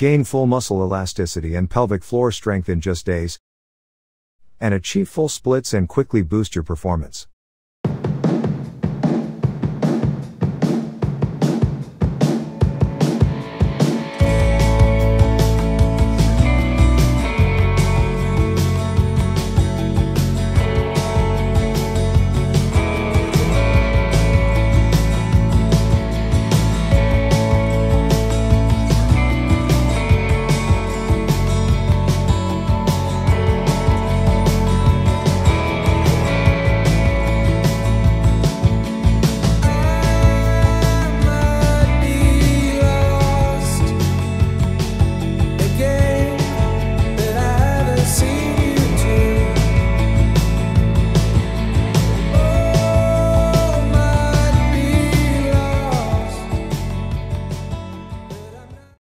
Gain full muscle elasticity and pelvic floor strength in just days. And achieve full splits and quickly boost your performance.